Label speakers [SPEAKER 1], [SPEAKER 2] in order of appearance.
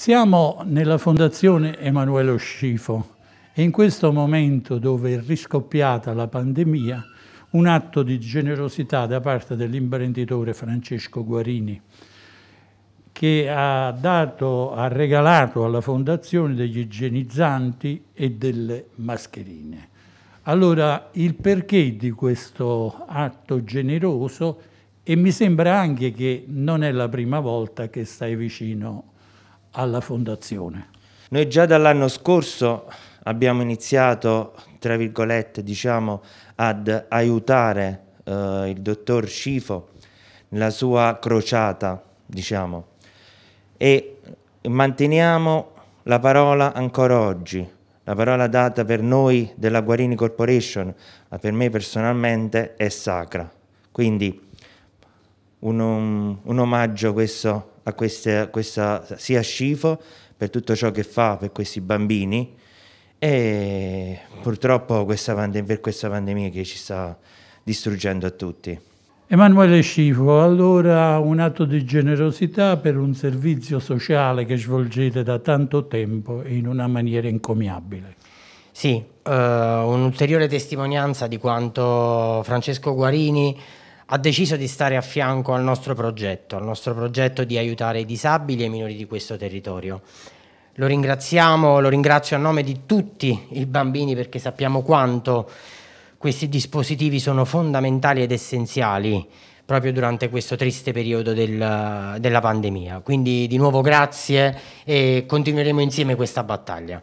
[SPEAKER 1] Siamo nella Fondazione Emanuele Scifo e in questo momento dove è riscoppiata la pandemia, un atto di generosità da parte dell'imprenditore Francesco Guarini che ha, dato, ha regalato alla Fondazione degli igienizzanti e delle mascherine. Allora, il perché di questo atto generoso e mi sembra anche che non è la prima volta che stai vicino alla fondazione?
[SPEAKER 2] Noi già dall'anno scorso abbiamo iniziato, tra virgolette, diciamo, ad aiutare eh, il dottor Scifo nella sua crociata, diciamo, e manteniamo la parola ancora oggi, la parola data per noi della Guarini Corporation, ma per me personalmente è sacra. Quindi un, un, un omaggio questo a questa, questa sia Scifo per tutto ciò che fa per questi bambini e purtroppo questa pandem- per questa pandemia che ci sta distruggendo a tutti.
[SPEAKER 1] Emanuele Scifo, allora un atto di generosità per un servizio sociale che svolgete da tanto tempo e in una maniera incommiabile.
[SPEAKER 3] Sì, uh, un'ulteriore testimonianza di quanto Francesco Guarini ha deciso di stare a fianco al nostro progetto, al nostro progetto di aiutare i disabili e i minori di questo territorio. Lo ringraziamo, lo ringrazio a nome di tutti i bambini perché sappiamo quanto questi dispositivi sono fondamentali ed essenziali proprio durante questo triste periodo del, della pandemia. Quindi di nuovo grazie e continueremo insieme questa battaglia.